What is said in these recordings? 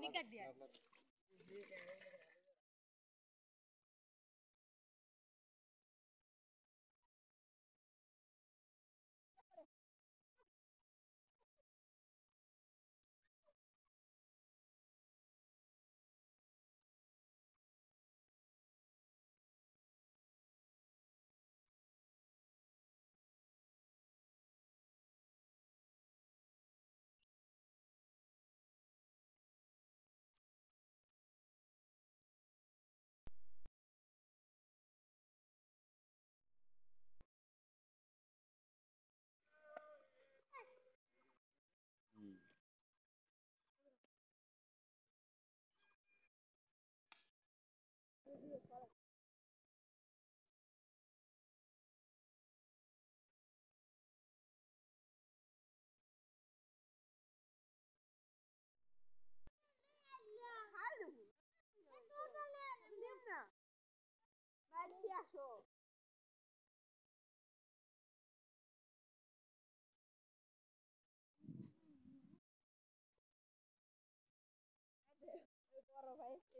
निकल दिया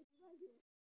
it's right here.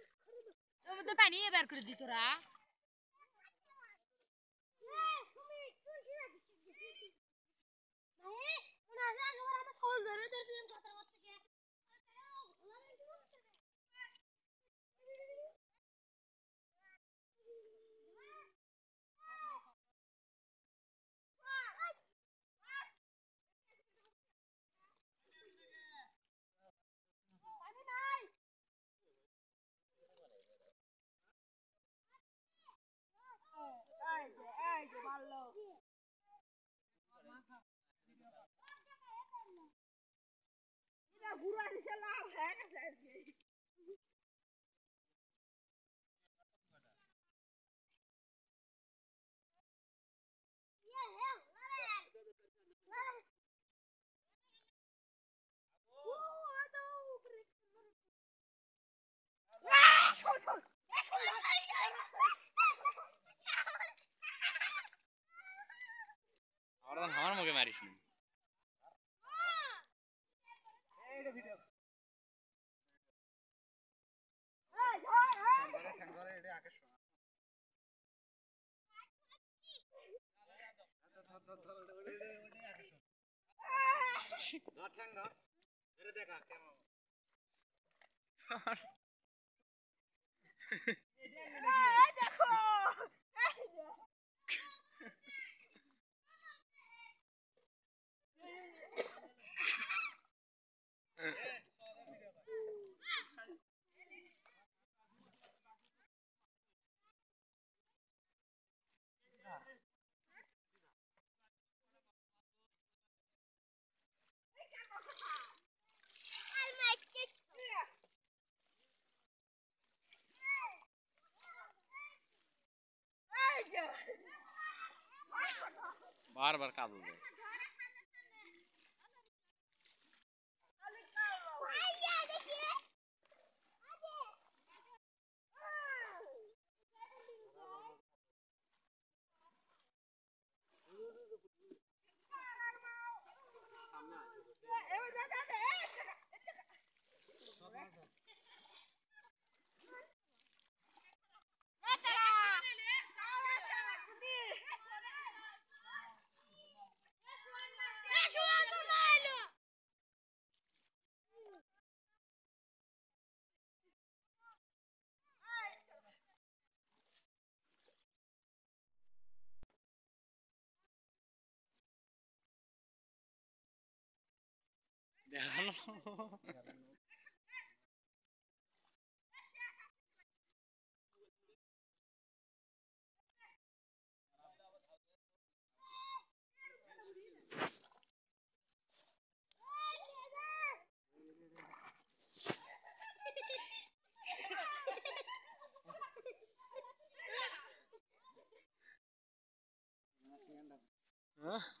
তোর তো পানি এবার করে দি তোরা। ভাই ধরে কথা Kur'an inşallah her দেখা কেমন Bárbara Caluda. Déjalo. Huh?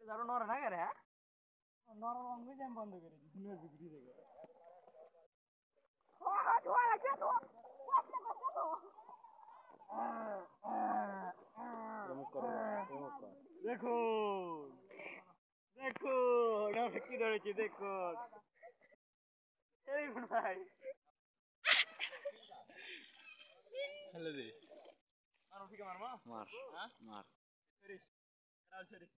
ধরো নর না রে নর অঙ্গ আমি বন্ধ করে দিই বিক্রি থেকে দেখুন দেখুন আমরা কি ধরেছি দেখুন এই ভাই হ্যালো দি মারো ঠিক মারমা মার মার সরিস কাল সরিস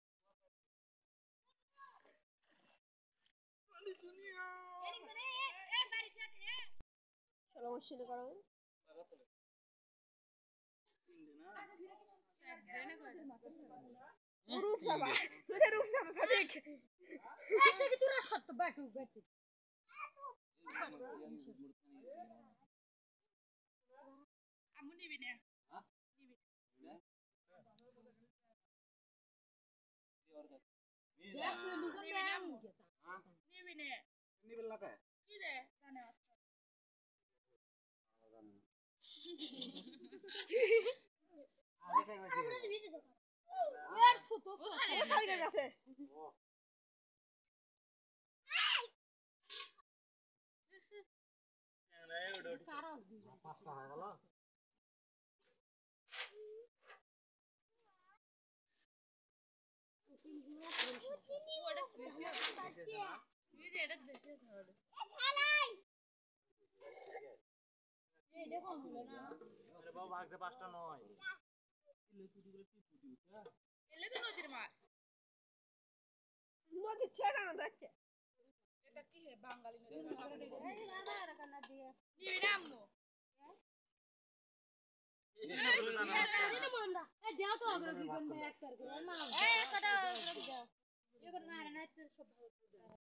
আমু নিবি না দেখ তুই লিখে নে। আমু নিবি না। নিবেল না। কি রে? জানে। পাঁচটা হয়ে গেল ওটা এটা দেখে ধর পাঁচটা নয়। এলে তো নদীর মাছ নদী ছেড়ানো যাচ্ছে এটা কি হে বাঙালি নদীর মাছ